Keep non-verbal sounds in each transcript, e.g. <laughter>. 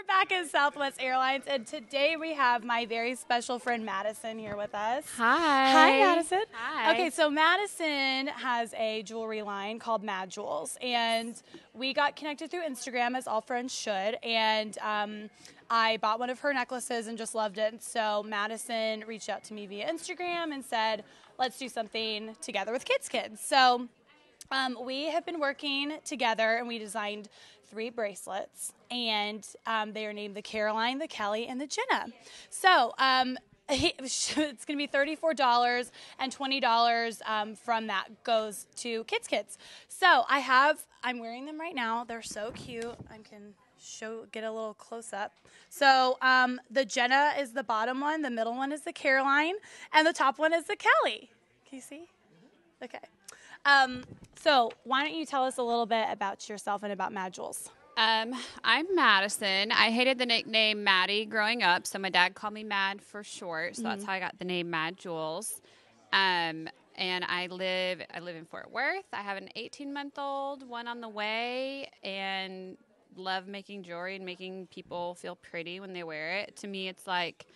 We're back at Southwest Airlines, and today we have my very special friend Madison here with us. Hi. Hi, Madison. Hi. Okay, so Madison has a jewelry line called Mad Jewels, and we got connected through Instagram, as all friends should. And um, I bought one of her necklaces and just loved it. So Madison reached out to me via Instagram and said, "Let's do something together with Kidd's Kids." So um, we have been working together and we designed three bracelets, and um, they are named the Caroline, the Kelly, and the Jenna. So, um, <laughs> it's going to be $34 and $20 um, from that goes to Kidd's Kids. So I have, I'm wearing them right now. They're so cute. I can show, get a little close up. So um, the Jenna is the bottom one, the middle one is the Caroline, and the top one is the Kelly. Can you see? Okay. Um, so why don't you tell us a little bit about yourself and about Mad Jewels? Um, I'm Madison. I hated the nickname Maddie growing up, so my dad called me Mad for short. So that's how I got the name Mad Jewels. Um, and I live I live in Fort Worth. I have an 18 month old, one on the way, and love making jewelry and making people feel pretty when they wear it. To me, it's like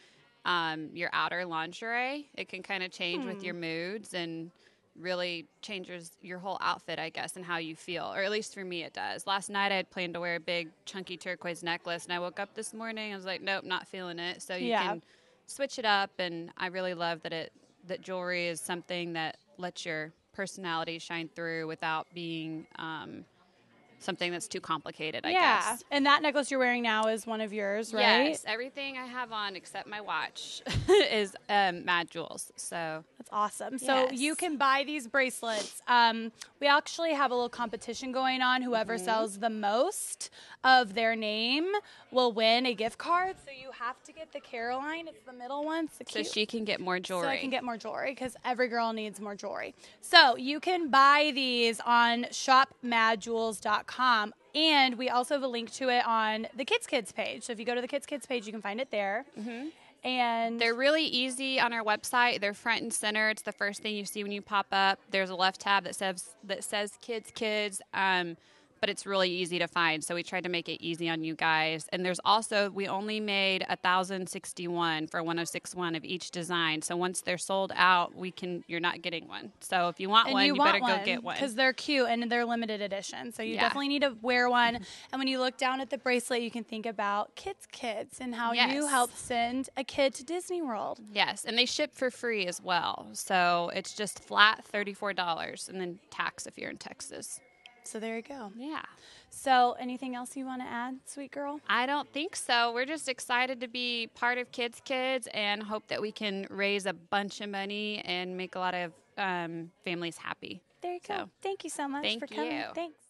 um, your outer lingerie. It can kind of change with your moods and really changes your whole outfit, I guess, and how you feel. Or at least for me, it does. Last night, I had planned to wear a big, chunky turquoise necklace, and I woke up this morning. I was like, nope, not feeling it. So you Yeah. can switch it up, and I really love that it that jewelry is something that lets your personality shine through without being um, something that's too complicated. I yeah. guess. And that necklace you're wearing now is one of yours, right? Yes, everything I have on except my watch <laughs> is um, Mad Jewels. So That's awesome. So Yes. you can buy these bracelets. Um, we actually have a little competition going on. Whoever Mm-hmm. sells the most of their name will win a gift card. So you have to get the Caroline. It's the middle one. The so she can get more jewelry. So I can get more jewelry because every girl needs more jewelry. So you can buy these on shopmadjewels.com. And we also have a link to it on the Kidd's Kids page. So if you go to the Kidd's Kids page, you can find it there. Mm-hmm. And They're really easy on our website. They're front and center. It's the first thing you see when you pop up. There's a left tab that says that says Kidd's Kids. Um, but it's really easy to find. So we tried to make it easy on you guys. And there's also we only made a thousand sixty one for one oh six one of each design. So once they're sold out, we can you're not getting one. So if you want and one, you, you, want better one go get one. because they're cute and they're limited edition. So you Yeah. definitely need to wear one. <laughs> and when you look down at the bracelet, you can think about kids, kids, and how you help send a kid to Disney World. Yes, and they ship for free as well. So it's just flat $34 and then tax if you're in Texas. So there you go. Yeah. So anything else you want to add, sweet girl? I don't think so. We're just excited to be part of Kidd's Kids and hope that we can raise a bunch of money and make a lot of um, families happy. There you go. Thank you so much thank for coming. you. Thanks.